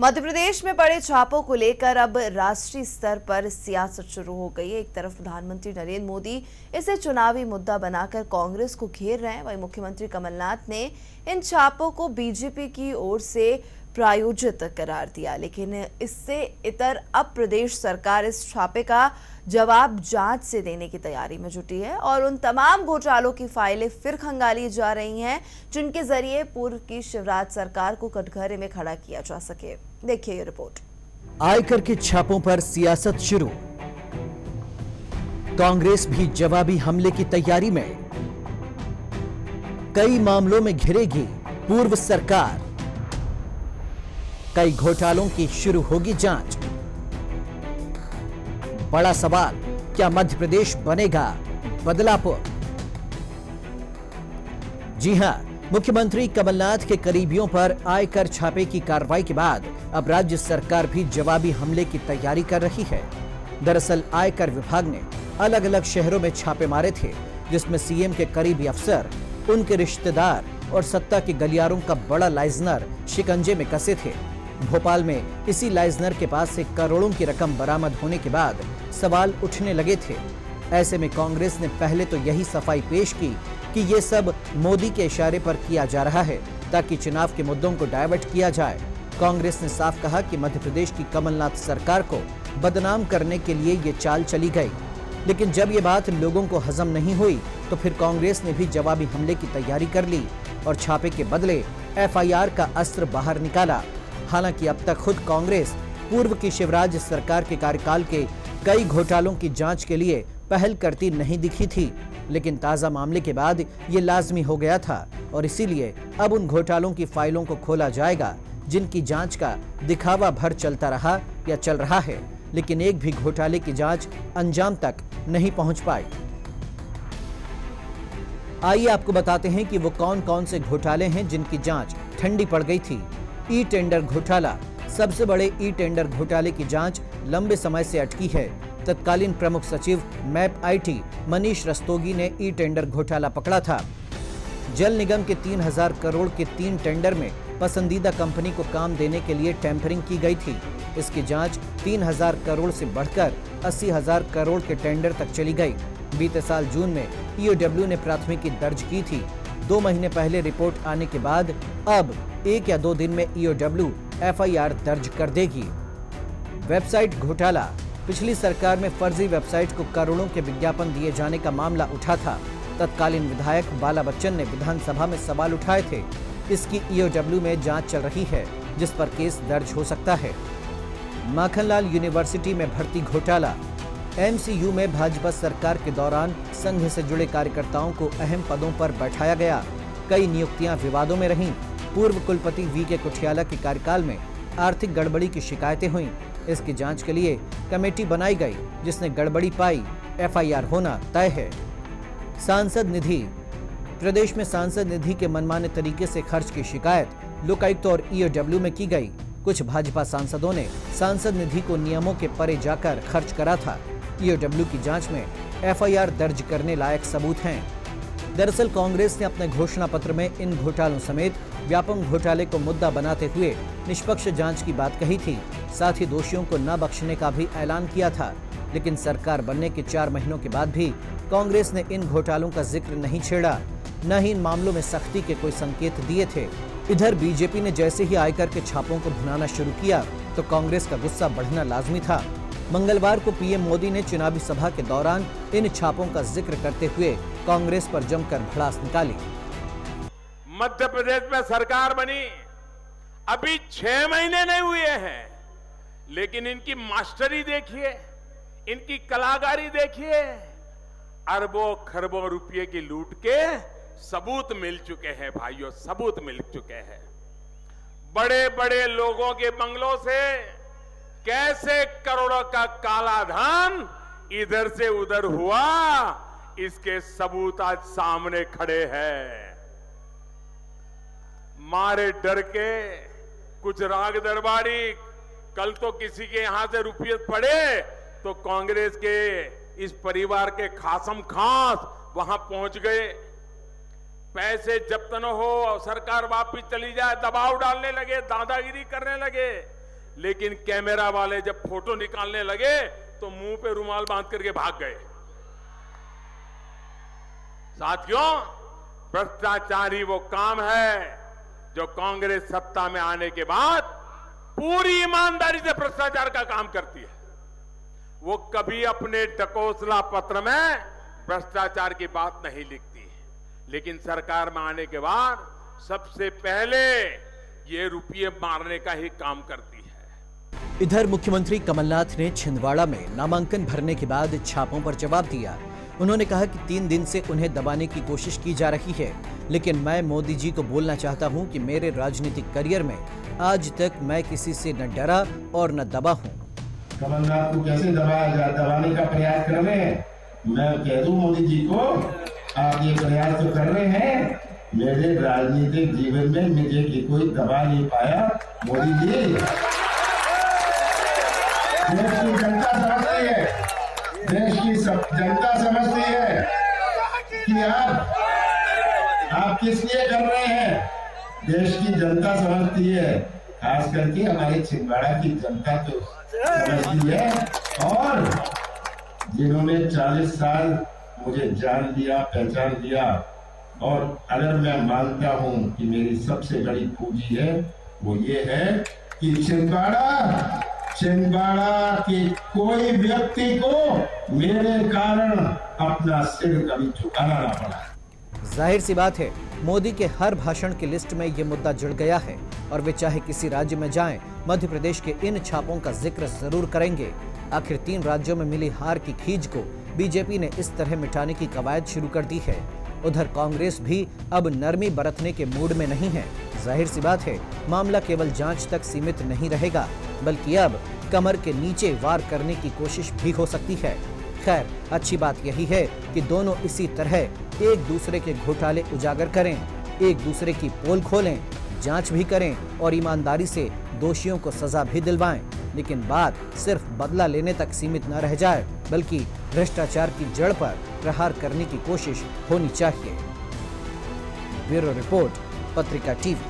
मध्य प्रदेश में पड़े छापों को लेकर अब राष्ट्रीय स्तर पर सियासत शुरू हो गई है। एक तरफ़ प्रधानमंत्री नरेंद्र मोदी इसे चुनावी मुद्दा बनाकर कांग्रेस को घेर रहे हैं। वहीं मुख्यमंत्री कमलनाथ ने इन छापों को बीजेपी की ओर से प्रायोजित करार दिया। लेकिन इससे इतर अब प्रदेश सरकार इस छापे का जवाब जाँच से देने की तैयारी में जुटी है और उन तमाम घोटालों की फाइलें फिर खंगाली जा रही हैं, जिनके ज़रिए पूर्व की शिवराज सरकार को कटघरे में खड़ा किया जा सके। देखिए ये रिपोर्ट। आयकर के छापों पर सियासत शुरू। कांग्रेस भी जवाबी हमले की तैयारी में। कई मामलों में घिरेगी पूर्व सरकार। कई घोटालों की शुरू होगी जाँच। बड़ा सवाल, क्या मध्य प्रदेश बनेगा? बदलापुर। जी हाँ, मुख्यमंत्री कमलनाथ के करीबियों पर आयकर छापे की कार्रवाई के बाद अब राज्य सरकार भी जवाबी हमले की तैयारी कर रही है। दरअसल आयकर विभाग ने अलग अलग शहरों में छापे मारे थे, जिसमें सीएम के करीबी अफसर, उनके रिश्तेदार और सत्ता के गलियारों का बड़ा लाइजनर शिकंजे में कसे थे। भोपाल में इसी लाइजनर के पास से करोड़ों की रकम बरामद होने के बाद सवाल उठने लगे थे। ऐसे में कांग्रेस ने पहले तो यही सफ़ाई पेश की कि ये सब मोदी के इशारे पर किया जा रहा है, ताकि चुनाव के मुद्दों को डायवर्ट किया जाए। कांग्रेस ने साफ़ कहा कि मध्य प्रदेश की कमलनाथ सरकार को बदनाम करने के लिए ये चाल चली गई। लेकिन जब ये बात लोगों को हजम नहीं हुई तो फिर कांग्रेस ने भी जवाबी हमले की तैयारी कर ली और छापे के बदले एफआईआर का अस्त्र बाहर निकाला। हालाँकि अब तक खुद कांग्रेस, पूर्व की शिवराज सरकार के कार्यकाल के कई घोटालों की जाँच के लिए पहल करती नहीं दिखी थी, लेकिन ताज़ा मामले के बाद ये लाजमी हो गया था और इसीलिए अब उन घोटालों की फाइलों को खोला जाएगा, जिनकी जाँच का दिखावा भर चलता रहा या चल रहा है, लेकिन एक भी घोटाले की जाँच अंजाम तक नहीं पहुँच पाई। आइए आपको बताते हैं कि वो कौन कौन से घोटाले हैं जिनकी जाँच ठंडी पड़ गई थी। ई टेंडर घोटाला। सबसे बड़े ई टेंडर घोटाले की जाँच लंबे समय से अटकी है। तत्कालीन प्रमुख सचिव मैप आईटी मनीष रस्तोगी ने ई टेंडर घोटाला पकड़ा था। जल निगम के 3000 करोड़ के तीन टेंडर में पसंदीदा कंपनी को काम देने के लिए टेम्परिंग की गई थी। इसकी जाँच 3000 करोड़ से बढ़कर 80,000 करोड़ के टेंडर तक चली गई। बीते साल जून में ईओडब्ल्यू ने प्राथमिकी दर्ज की थी। दो महीने पहले रिपोर्ट आने के बाद अब एक या दो दिन में ईओडब्ल्यू एफआईआर दर्ज कर देगी। वेबसाइट घोटाला। पिछली सरकार में फर्जी वेबसाइट को करोड़ों के विज्ञापन दिए जाने का मामला उठा था। तत्कालीन विधायक बाला बच्चन ने विधानसभा में सवाल उठाए थे। इसकी ईओडब्ल्यू में जाँच चल रही है, जिस पर केस दर्ज हो सकता है। माखनलाल यूनिवर्सिटी में भर्ती घोटाला। एमसीयू में भाजपा सरकार के दौरान संघ से जुड़े कार्यकर्ताओं को अहम पदों पर बैठाया गया। कई नियुक्तियाँ विवादों में रहीं। पूर्व कुलपति वी के कुठियाला के कार्यकाल में आर्थिक गड़बड़ी की शिकायतें हुई। इसकी जाँच के लिए कमेटी बनाई गई, जिसने गड़बड़ी पाई। एफआईआर होना तय है। सांसद निधि। प्रदेश में सांसद निधि के मनमाने तरीके से खर्च की शिकायत लोकायुक्त और ईओडब्ल्यू में की गई। कुछ भाजपा सांसदों ने सांसद निधि को नियमों के परे जाकर खर्च करा था। ईओडब्ल्यू की जाँच में एफआईआर दर्ज करने लायक सबूत हैं। दरअसल कांग्रेस ने अपने घोषणा पत्र में इन घोटालों समेत व्यापक घोटाले को मुद्दा बनाते हुए निष्पक्ष जाँच की बात कही थी। साथ ही दोषियों को न बख्शने का भी ऐलान किया था। लेकिन सरकार बनने के चार महीनों के बाद भी कांग्रेस ने इन घोटालों का ज़िक्र नहीं छेड़ा। न ही इन मामलों में सख्ती के कोई संकेत दिए थे। इधर बीजेपी ने जैसे ही आयकर के छापों को भुनाना शुरू किया तो कांग्रेस का गुस्सा बढ़ना लाजमी था। मंगलवार को पीएम मोदी ने चुनावी सभा के दौरान इन छापों का ज़िक्र करते हुए कांग्रेस पर जमकर भड़ास निकाली। मध्य प्रदेश में सरकार बनी। अभी छह महीने नहीं हुए हैं, लेकिन इनकी मास्टरी देखिए, इनकी कलाकारी देखिए। अरबों खरबों रुपये की लूट के सबूत मिल चुके हैं भाइयों, सबूत मिल चुके हैं। बड़े बड़े लोगों के बंगलों से कैसे करोड़ों का काला धन इधर से उधर हुआ, इसके सबूत आज सामने खड़े हैं। मारे डर के, कुछ राग दरबारी, कल तो किसी के यहाँ से रुपये पड़े तो कांग्रेस के इस परिवार के खासम खास वहाँ पहुँच गए। पैसे जब्त न हो, सरकार वापिस चली जाए, दबाव डालने लगे, दादागिरी करने लगे। लेकिन कैमरा वाले जब फ़ोटो निकालने लगे तो मुँह पे रुमाल बाँध करके भाग गए। साथियों, भ्रष्टाचारी वो काम है जो कांग्रेस सत्ता में आने के बाद पूरी ईमानदारी से भ्रष्टाचार का काम करती है, वो कभी अपने टकोसला पत्र में भ्रष्टाचार की बात नहीं लिखती है। लेकिन सरकार में आने के बाद सबसे पहले ये रुपये मारने का ही काम करती है। इधर मुख्यमंत्री कमलनाथ ने छिंदवाड़ा में नामांकन भरने के बाद छापों पर जवाब दिया। उन्होंने कहा कि तीन दिन से उन्हें दबाने की कोशिश की जा रही है, लेकिन मैं मोदी जी को बोलना चाहता हूँ कि मेरे राजनीतिक करियर में आज तक मैं किसी से न डरा और न दबा हूँ। कमलनाथ को कैसे दबाया जाए दबाने का प्रयास कर रहे हैं? मैं कह दूँ मोदी जी को, आप ये प्रयास तो कर रहे हैं। मेरे राजनीतिक जीवन में मुझे कोई दबा नहीं पाया मोदी जी देश की जनता समझती है देश की सब जनता समझती है आप आप किस लिए कर रहे हैं? देश की जनता समझती है, खास करके हमारे छिंदवाड़ा की जनता तो समझती है। और जिन्होंने 40 साल मुझे जान लिया पहचान लिया और अगर मैं मानता हूँ कि मेरी सबसे बड़ी पूंजी है, वो ये है कि छिंदवाड़ा छिंदवाड़ा के कोई व्यक्ति को मेरे कारण अपना सिर कभी झुकाना ना पड़ा। ज़ाहिर सी बात है मोदी के हर भाषण की लिस्ट में ये मुद्दा जुड़ गया है और वे चाहे किसी राज्य में जाएँ, मध्य प्रदेश के इन छापों का ज़िक्र ज़रूर करेंगे। आखिर तीन राज्यों में मिली हार की खींच को बीजेपी ने इस तरह मिटाने की कवायद शुरू कर दी है। उधर कांग्रेस भी अब नरमी बरतने के मूड में नहीं है। ज़ाहिर सी बात है, मामला केवल जाँच तक सीमित नहीं रहेगा, बल्कि अब कमर के नीचे वार करने की कोशिश भी हो सकती है। खैर, अच्छी बात यही है कि दोनों इसी तरह एक दूसरे के घोटाले उजागर करें, एक दूसरे की पोल खोलें, जाँच भी करें और ईमानदारी से दोषियों को सजा भी दिलवाएँ। लेकिन बात सिर्फ़ बदला लेने तक सीमित न रह जाए, बल्कि भ्रष्टाचार की जड़ पर प्रहार करने की कोशिश होनी चाहिए। Bureau report, Patrika TV.